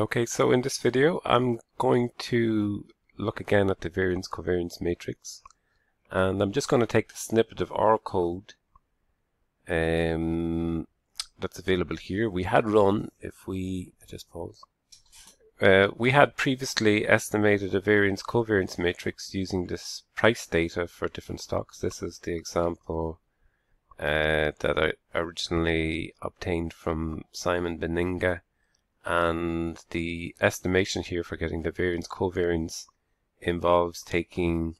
Okay, so in this video I'm going to look again at the variance covariance matrix and I'm just going to take the snippet of our code um, that's available here. We had run, if we just pause, uh, we had previously estimated a variance covariance matrix using this price data for different stocks. This is the example uh, that I originally obtained from Simon Benninga and the estimation here for getting the variance covariance involves taking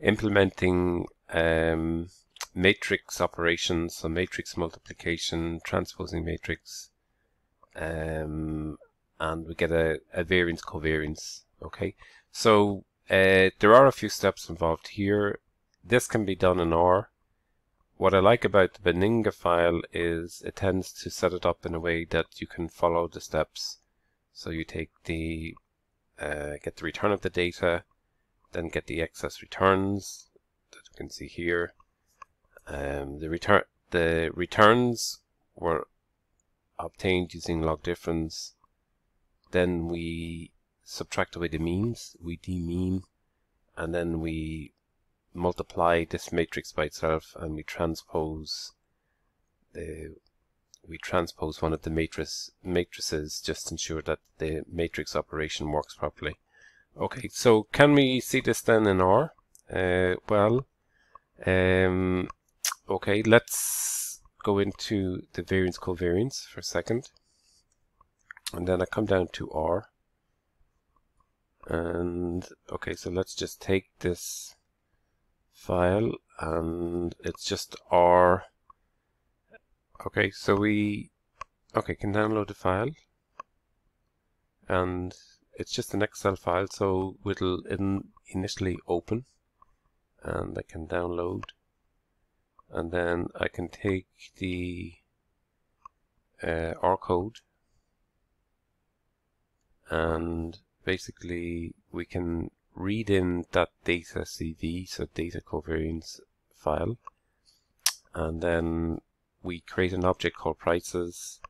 implementing um, matrix operations so matrix multiplication transposing matrix um, and we get a, a variance covariance okay? So uh, there are a few steps involved here. This can be done in R what I like about the Benninga file is it tends to set it up in a way that you can follow the steps. So you take the, uh, get the return of the data, then get the excess returns that you can see here. Um, the return, the returns were obtained using log difference. Then we subtract away the means, we demean, and then we multiply this matrix by itself and we transpose the we transpose one of the matrix matrices just ensure that the matrix operation works properly. Okay, so can we see this then in R? Uh, well, um, okay, let's go into the variance covariance for a second. And then I come down to R. And okay, so let's just take this file and it's just R. Okay so we okay can download the file. And it's just an Excel file so it'll in initially open and I can download. And then I can take the uh, R code. And basically we can read in that data CV, so data covariance file, and then we create an object called prices,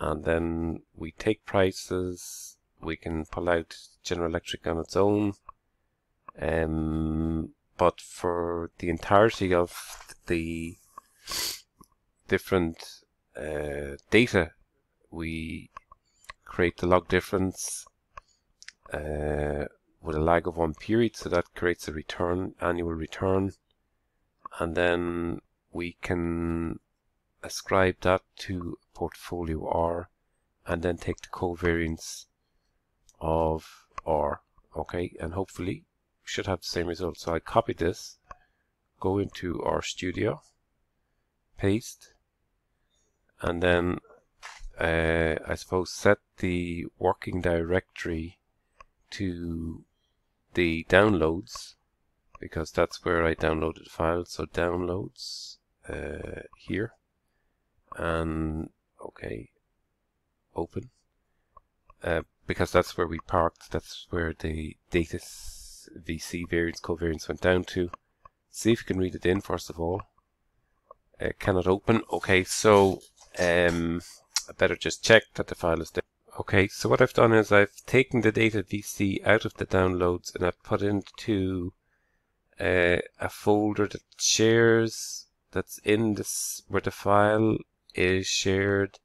and then we take prices, we can pull out General Electric on its own, um, but for the entirety of the different uh, data, we create the log difference uh, with a lag of one period so that creates a return annual return. And then we can ascribe that to portfolio R and then take the covariance of R okay? And hopefully should have the same result. So I copy this go into R studio paste and then uh, I suppose set the working directory to the downloads because that's where I downloaded the file. So downloads uh, here and okay, open uh, because that's where we parked. That's where the data VC variance covariance went down to. See if you can read it in first of all. Uh, cannot open. Okay, so um, I better just check that the file is there. Okay, so what I've done is I've taken the data VC out of the downloads and I've put into uh, a folder that shares, that's in this, where the file is shared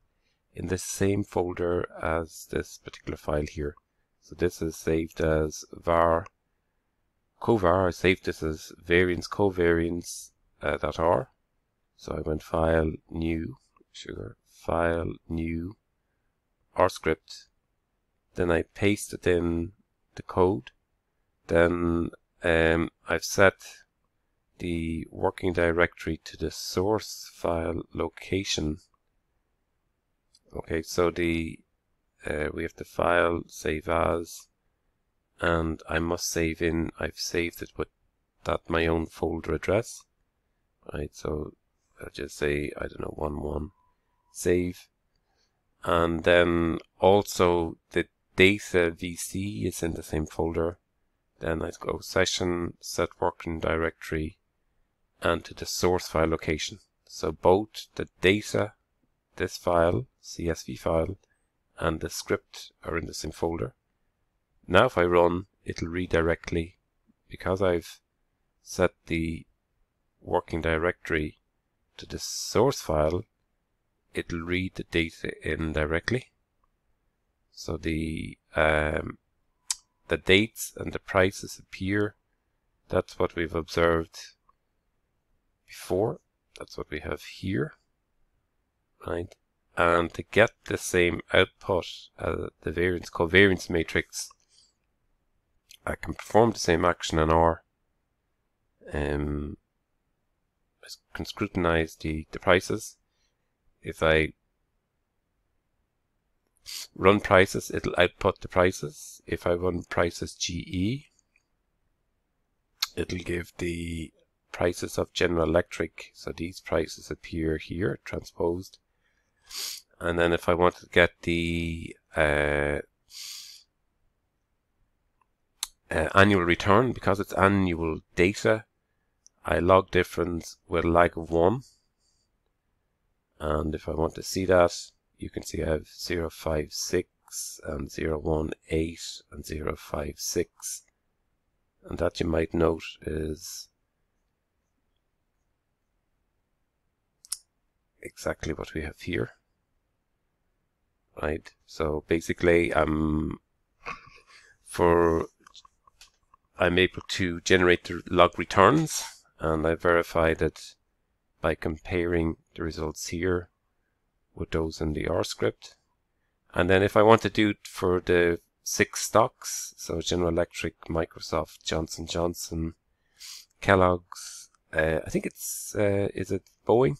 in the same folder as this particular file here. So this is saved as var covar. I saved this as variance covariance uh, .r. So I went file new, sugar, file new, R script, then I pasted in the code, then um, I've set the working directory to the source file location. Okay, so the uh, we have the file save as, and I must save in. I've saved it with that my own folder address. Right, so I'll just say I don't know one one save and then also the data VC is in the same folder. Then I go session, set working directory, and to the source file location. So both the data, this file, CSV file, and the script are in the same folder. Now if I run, it'll read directly because I've set the working directory to the source file, it'll read the data in directly. So the um, the dates and the prices appear. That's what we've observed before. That's what we have here, right? And to get the same output, uh, the variance covariance matrix, I can perform the same action in R. Um, I can scrutinize the, the prices. If I run prices, it'll output the prices. If I run prices GE, it'll give the prices of General Electric. So these prices appear here, transposed. And then if I want to get the uh, uh, annual return, because it's annual data, I log difference with a lag of 1. And if I want to see that, you can see I have 056 and 018 and 056. And that you might note is exactly what we have here. Right, so basically I'm for I'm able to generate the log returns and I verify that by comparing the results here with those in the R script. And then if I want to do it for the six stocks, so General Electric, Microsoft, Johnson Johnson, Kellogg's, uh, I think it's, uh, is it Boeing?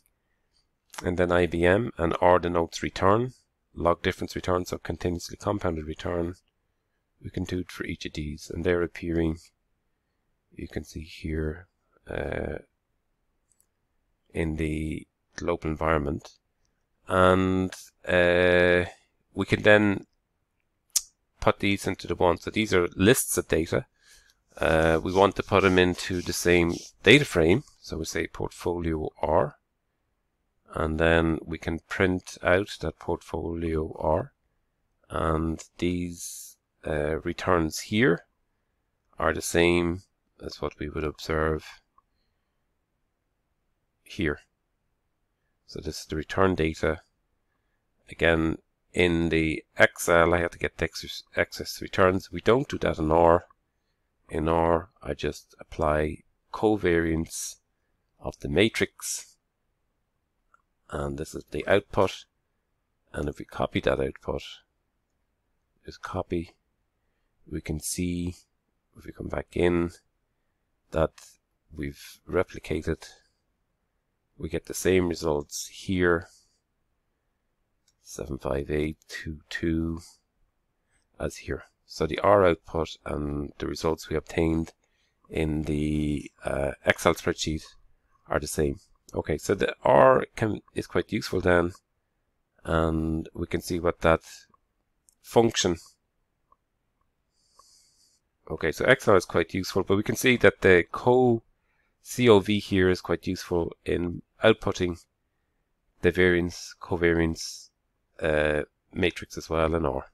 and then IBM, and R denotes return, log difference return, so continuously compounded return. We can do it for each of these, and they're appearing, you can see here, uh, in the global environment. And uh, we can then put these into the one. So these are lists of data. Uh, we want to put them into the same data frame. So we say portfolio R and then we can print out that portfolio R and these uh, returns here are the same as what we would observe here. So this is the return data. Again, in the Excel, I have to get the access excess returns. We don't do that in R. In R, I just apply covariance of the matrix and this is the output and if we copy that output just copy we can see if we come back in that we've replicated we get the same results here. 75822 as here. So the R output and the results we obtained in the uh, Excel spreadsheet are the same. Okay, so the R can, is quite useful then, and we can see what that function. Okay, so XR is quite useful, but we can see that the co COV here is quite useful in outputting the variance covariance uh, matrix as well and R.